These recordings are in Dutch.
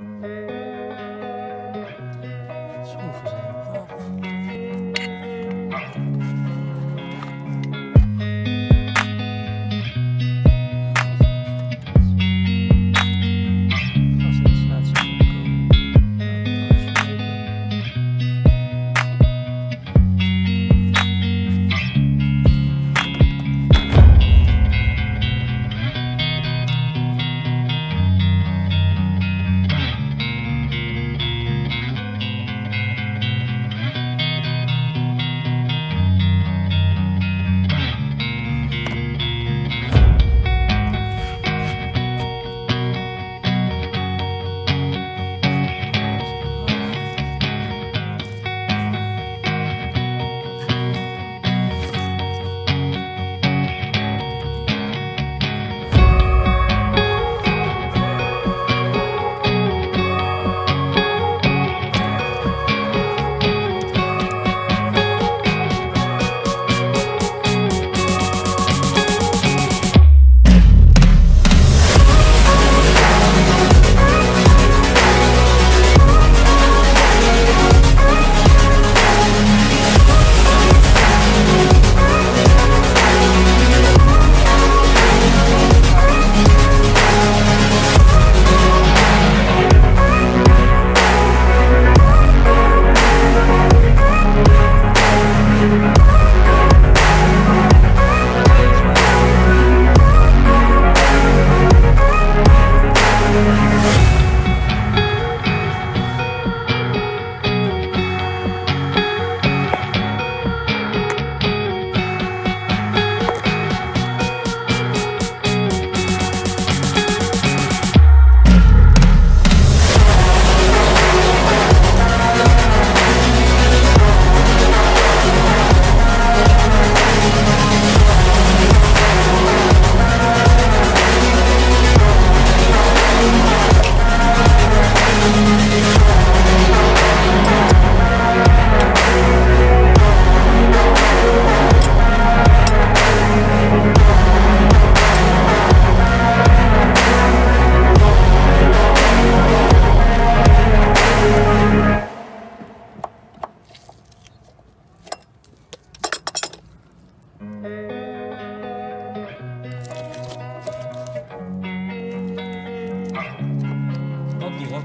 Mm-hmm.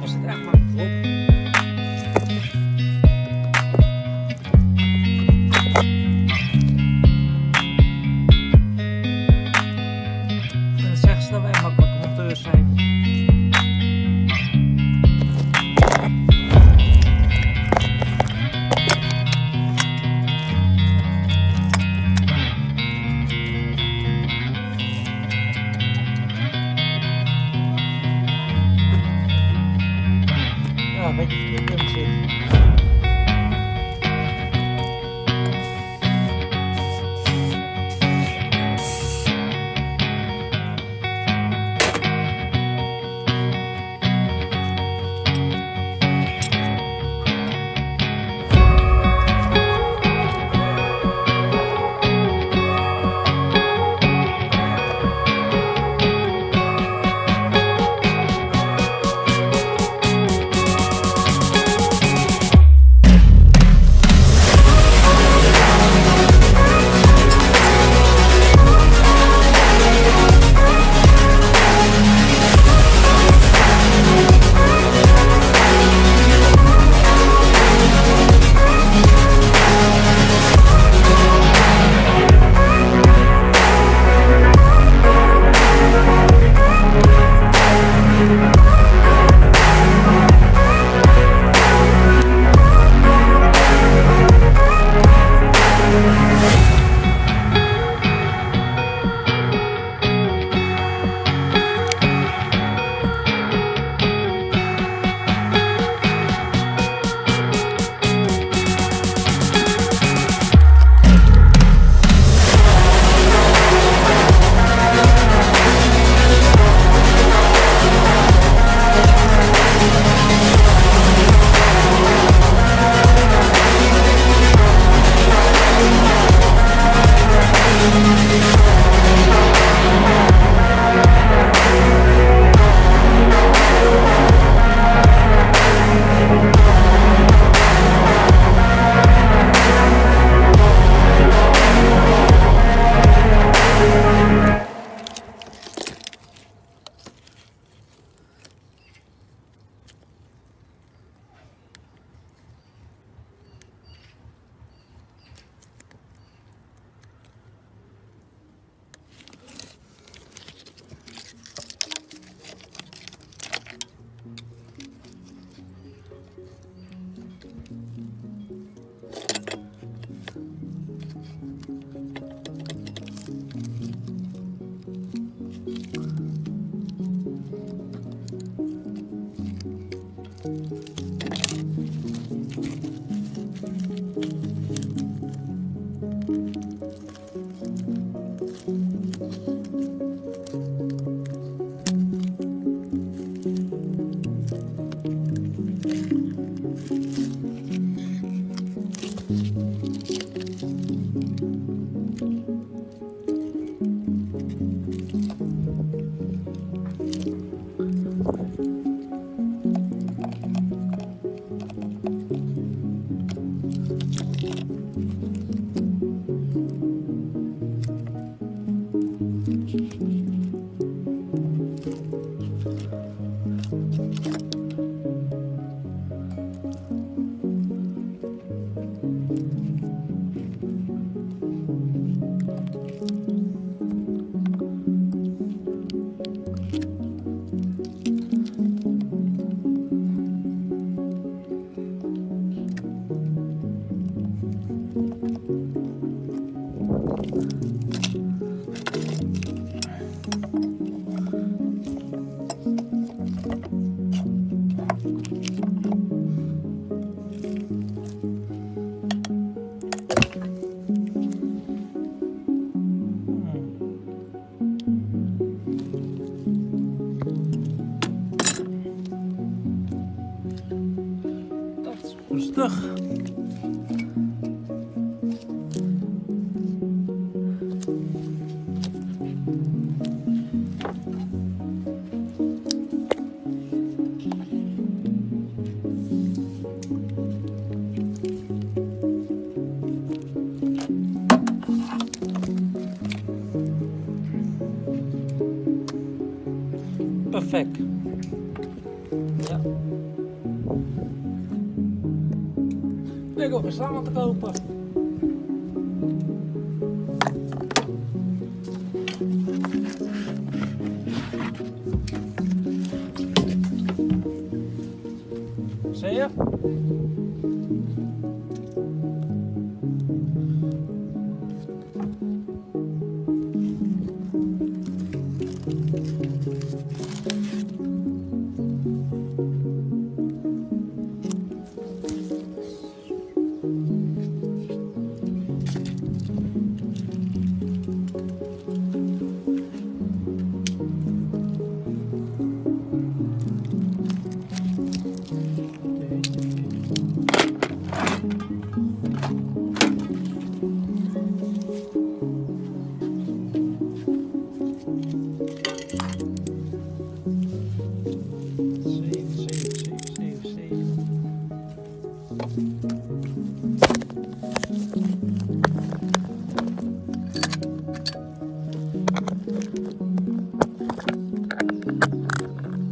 штрафа. 何? Een samen te kopen. Zie je?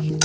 week.